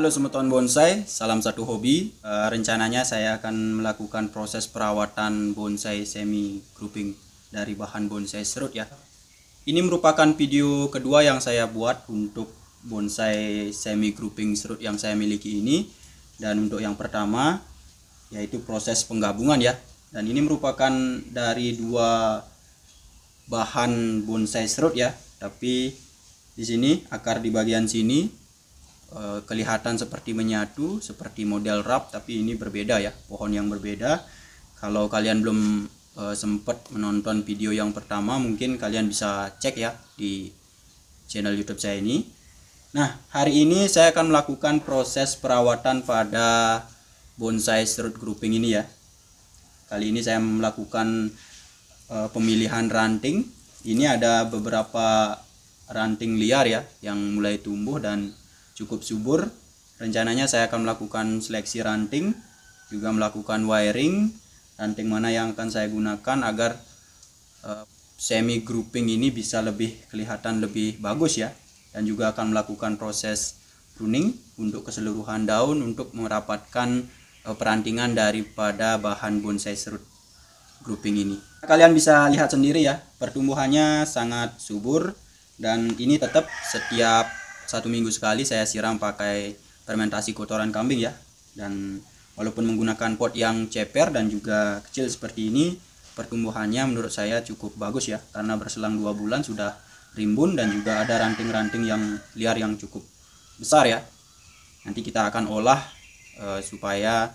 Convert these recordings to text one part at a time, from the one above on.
Halo semeton bonsai, salam satu hobi. Eh, rencananya saya akan melakukan proses perawatan bonsai semi grouping dari bahan bonsai serut ya. Ini merupakan video kedua yang saya buat untuk bonsai semi grouping serut yang saya miliki ini. Dan untuk yang pertama yaitu proses penggabungan ya. Dan ini merupakan dari dua bahan bonsai serut ya. Tapi di sini akar di bagian sini Eh, kelihatan seperti menyatu seperti model rap tapi ini berbeda ya pohon yang berbeda. Kalau kalian belum uh, sempat menonton video yang pertama mungkin kalian bisa cek ya di channel YouTube saya ini. Nah hari ini saya akan melakukan proses perawatan pada bonsai serut grouping ini ya. Kali ini saya melakukan uh, pemilihan ranting. Ini ada beberapa ranting liar ya yang mulai tumbuh dan cukup subur. Rencananya saya akan melakukan seleksi ranting, juga melakukan wiring, ranting mana yang akan saya gunakan agar uh, semi grouping ini bisa lebih kelihatan lebih bagus ya. Dan juga akan melakukan proses pruning untuk keseluruhan daun untuk merapatkan uh, perantingan daripada bahan bonsai serut grouping ini. Kalian bisa lihat sendiri ya, pertumbuhannya sangat subur dan ini tetap setiap satu minggu sekali saya siram pakai fermentasi kotoran kambing ya. Dan walaupun menggunakan pot yang ceper dan juga kecil seperti ini pertumbuhannya menurut saya cukup bagus ya. Karena berselang dua bulan sudah rimbun dan juga ada ranting-ranting yang liar yang cukup besar ya. Nanti kita akan olah e, supaya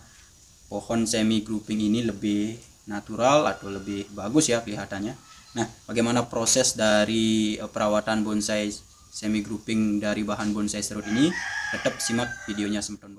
pohon semi grouping ini lebih natural atau lebih bagus ya kelihatannya. Nah bagaimana proses dari e, perawatan bonsai semi grouping dari bahan bonsai serut ini. Tetap simak videonya bonsai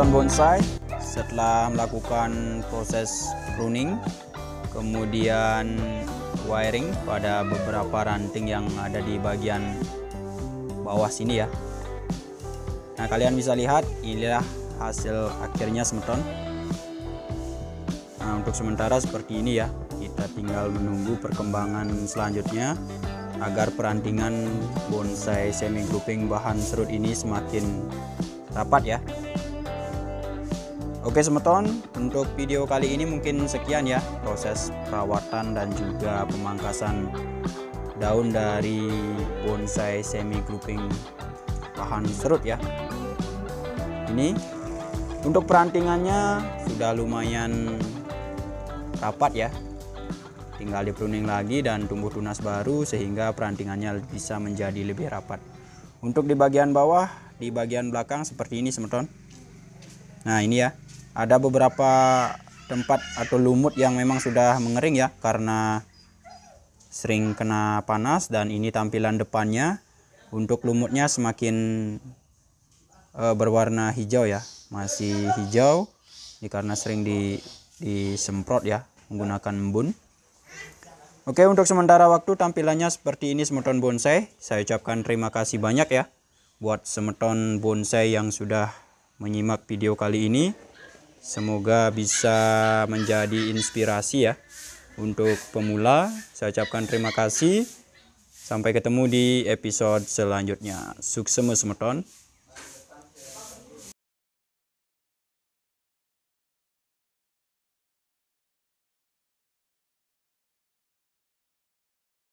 semeton bonsai setelah melakukan proses pruning kemudian wiring pada beberapa ranting yang ada di bagian bawah sini ya. Nah kalian bisa lihat inilah hasil akhirnya semeton nah untuk sementara seperti ini ya kita tinggal menunggu perkembangan selanjutnya agar perantingan bonsai semi grouping bahan serut ini semakin rapat ya Oke semeton untuk video kali ini mungkin sekian ya proses perawatan dan juga pemangkasan daun dari bonsai semi grouping bahan serut ya. Ini untuk perantingannya sudah lumayan rapat ya. Tinggal di pruning lagi dan tumbuh tunas baru sehingga perantingannya bisa menjadi lebih rapat. Untuk di bagian bawah di bagian belakang seperti ini semeton. Nah ini ya ada beberapa tempat atau lumut yang memang sudah mengering ya karena sering kena panas dan ini tampilan depannya untuk lumutnya semakin e, berwarna hijau ya masih hijau ini karena sering di disemprot ya menggunakan embun Oke untuk sementara waktu tampilannya seperti ini semeton bonsai. Saya ucapkan terima kasih banyak ya buat semeton bonsai yang sudah menyimak video kali ini. Semoga bisa menjadi inspirasi ya untuk pemula. Saya ucapkan terima kasih. Sampai ketemu di episode selanjutnya. Sukses semeton.